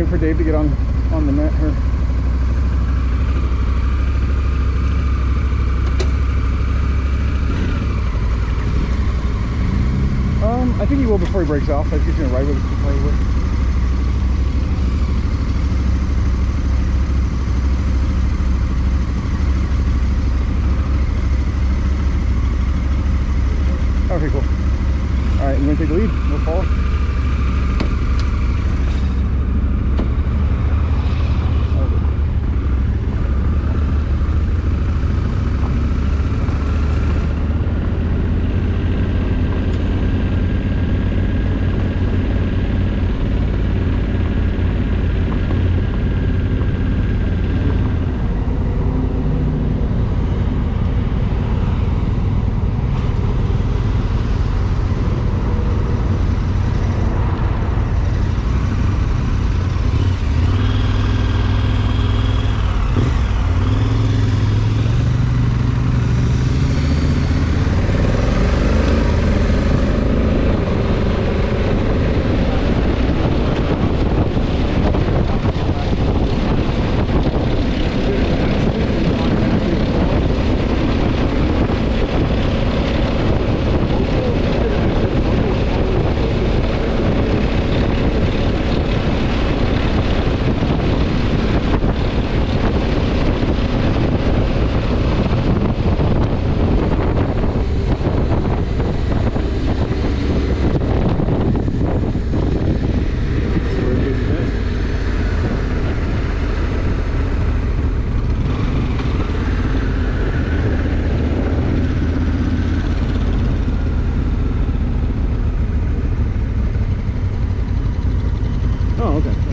waiting for Dave to get on on the net here. Um, I think he will before he breaks off. I think he's gonna ride with us probably. Okay, Oh, okay.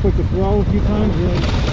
Click the throttle a few times,